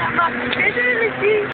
哈哈全是日